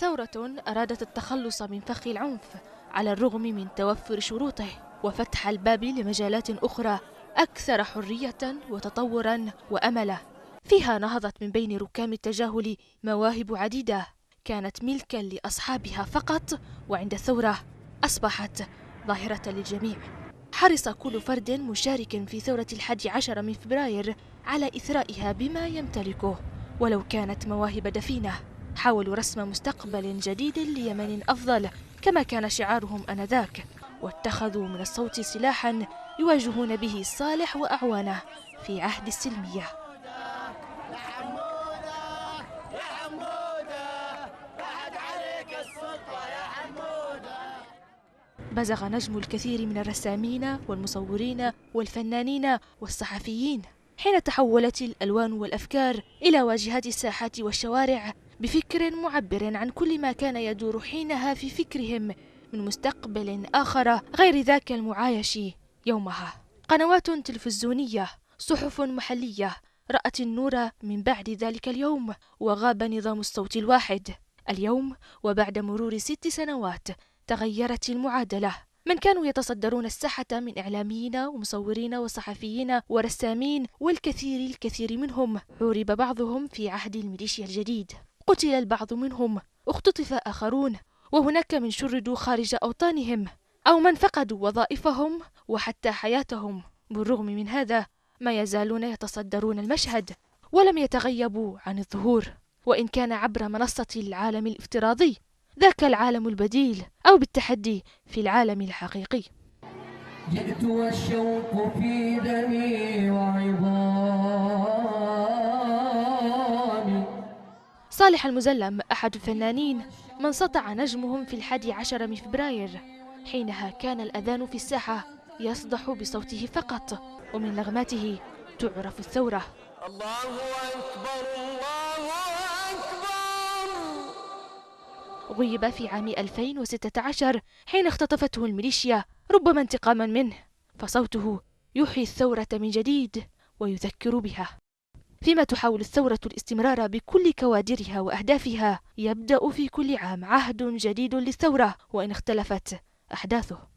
ثورة أرادت التخلص من فخ العنف على الرغم من توفر شروطه وفتح الباب لمجالات أخرى أكثر حرية وتطورا وأملا. فيها نهضت من بين ركام التجاهل مواهب عديدة كانت ملكا لأصحابها فقط وعند الثورة أصبحت ظاهرة للجميع. حرص كل فرد مشارك في ثورة الحادي عشر من فبراير على إثرائها بما يمتلكه ولو كانت مواهب دفينة. حاولوا رسم مستقبل جديد ليمن أفضل كما كان شعارهم آنذاك. واتخذوا من الصوت سلاحا يواجهون به صالح وأعوانه في عهد السلمية. بزغ نجم الكثير من الرسامين والمصورين والفنانين والصحفيين حين تحولت الألوان والأفكار إلى واجهات الساحات والشوارع بفكر معبر عن كل ما كان يدور حينها في فكرهم من مستقبل آخر غير ذاك المعايش يومها. قنوات تلفزيونية صحف محلية رأت النور من بعد ذلك اليوم وغاب نظام الصوت الواحد. اليوم وبعد مرور ست سنوات تغيرت المعادلة. من كانوا يتصدرون الساحة من إعلاميين ومصورين وصحفيين ورسامين والكثير الكثير منهم عورب بعضهم في عهد الميليشيا الجديد. قتل البعض منهم اختطف آخرون وهناك من شردوا خارج أوطانهم أو من فقدوا وظائفهم وحتى حياتهم. بالرغم من هذا ما يزالون يتصدرون المشهد ولم يتغيبوا عن الظهور. وإن كان عبر منصة العالم الافتراضي ذاك العالم البديل أو بالتحدي في العالم الحقيقي. جئت والشوق في دمي وعظامي صالح المزلم أحد الفنانين من سطع نجمهم في الحادي عشر من فبراير حينها كان الأذان في الساحة يصدح بصوته فقط ومن نغماته تعرف الثورة. الله أكبر الله أكبر. غيب في عام 2016 حين اختطفته الميليشيا ربما انتقاما منه فصوته يحيي الثورة من جديد ويذكر بها. فيما تحاول الثورة الاستمرار بكل كوادرها وأهدافها يبدأ في كل عام عهد جديد للثورة وإن اختلفت أحداثه.